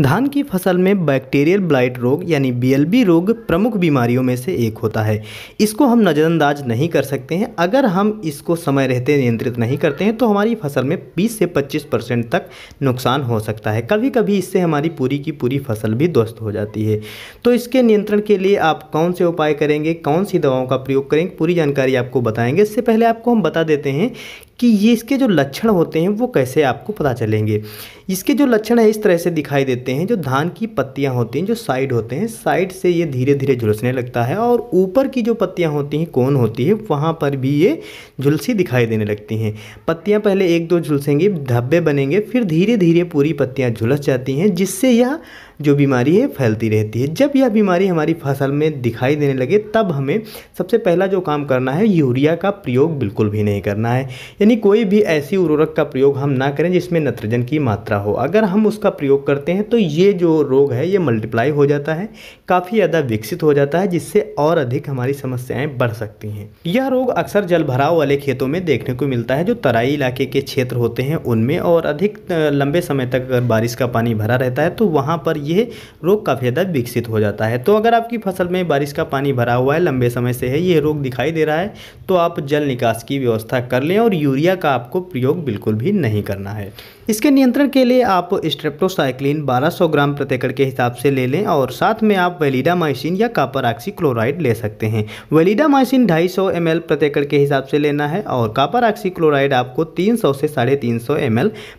धान की फ़सल में बैक्टीरियल ब्लाइट रोग यानी बीएलबी रोग प्रमुख बीमारियों में से एक होता है। इसको हम नज़रअंदाज नहीं कर सकते हैं। अगर हम इसको समय रहते नियंत्रित नहीं करते हैं तो हमारी फ़सल में 20 से 25 परसेंट तक नुकसान हो सकता है। कभी कभी इससे हमारी पूरी की पूरी फ़सल भी ध्वस्त हो जाती है। तो इसके नियंत्रण के लिए आप कौन से उपाय करेंगे, कौन सी दवाओं का प्रयोग करेंगे, पूरी जानकारी आपको बताएँगे। इससे पहले आपको हम बता देते हैं कि ये इसके जो लक्षण होते हैं, वो कैसे आपको पता चलेंगे? इसके जो लक्षण है, इस तरह से दिखाई देते हैं, जो धान की पत्तियाँ होती हैं, जो साइड होते हैं, साइड से ये धीरे धीरे झुलसने लगता है और ऊपर की जो पत्तियाँ होती हैं, कौन होती है, वहाँ पर भी ये झुलसी दिखाई देने लगती हैं। पत्तियाँ पहले एक दो झुलसेंगी, धब्बे बनेंगे, फिर धीरे धीरे पूरी पत्तियाँ झुलस जाती हैं, जिससे यह जो बीमारी है, फैलती रहती है। जब यह बीमारी हमारी फ़सल में दिखाई देने लगे, तब हमें सबसे पहला जो काम करना है, यूरिया का प्रयोग बिल्कुल भी नहीं करना है। यानी कोई भी ऐसी उर्वरक का प्रयोग हम ना करें, जिसमें नत्रजन की मात्रा हो। अगर हम उसका प्रयोग करते हैं तो ये जो रोग है, ये मल्टीप्लाई हो जाता है, काफ़ी ज़्यादा विकसित हो जाता है, जिससे और अधिक हमारी समस्याएँ बढ़ सकती हैं। यह रोग अक्सर जल वाले खेतों में देखने को मिलता है, जो तराई इलाके के क्षेत्र होते हैं, उनमें और अधिक लंबे समय तक अगर बारिश का पानी भरा रहता है तो वहाँ पर ये रोग काफ़ी ज़्यादा विकसित हो जाता है। तो अगर आपकी फ़सल में बारिश का पानी भरा हुआ है, लंबे समय से है, ये रोग दिखाई दे रहा है तो आप जल निकास की व्यवस्था कर लें और यूरिया का आपको प्रयोग बिल्कुल भी नहीं करना है। इसके नियंत्रण के लिए आप स्ट्रेप्टोसाइक्लिन 1200 ग्राम प्रति एकड़ के हिसाब से ले लें और साथ में आप वेलिडामाइसिन या कापर ऑक्सीक्लोराइड ले सकते हैं। वेलिडामाइसिन 250 ml प्रति एकड़ के हिसाब से लेना है और कापर ऑक्सीक्लोराइड आपको 300 से साढ़े तीन सौ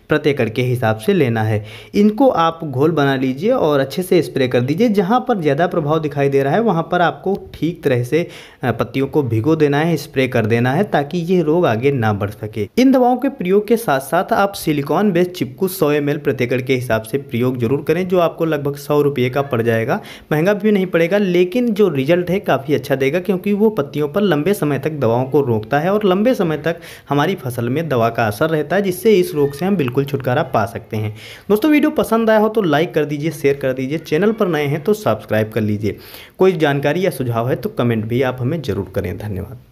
प्रति एकड़ के हिसाब से लेना है। इनको आप घोल बना लीजिए और अच्छे से स्प्रे कर दीजिए। जहाँ पर ज़्यादा प्रभाव दिखाई दे रहा है, वहाँ पर आपको ठीक तरह से पत्तियों को भिगो देना है, स्प्रे कर देना है ताकि ये रोग आगे ना बढ़ सके। इन दवाओं के प्रयोग के साथ साथ आप सिलिकॉन चिपकू सौ एम एल एकड़ के हिसाब से प्रयोग ज़रूर करें, जो आपको लगभग सौ रुपये का पड़ जाएगा। महँगा भी नहीं पड़ेगा, लेकिन जो रिज़ल्ट है काफ़ी अच्छा देगा, क्योंकि वो पत्तियों पर लंबे समय तक दवाओं को रोकता है और लंबे समय तक हमारी फ़सल में दवा का असर रहता है, जिससे इस रोग से हम बिल्कुल छुटकारा पा सकते हैं। दोस्तों, वीडियो पसंद आया हो तो लाइक कर दीजिए शेयर कर दीजिए चैनल पर नए हैं तो सब्सक्राइब कर लीजिए। कोई जानकारी या सुझाव है तो कमेंट भी आप हमें ज़रूर करें। धन्यवाद।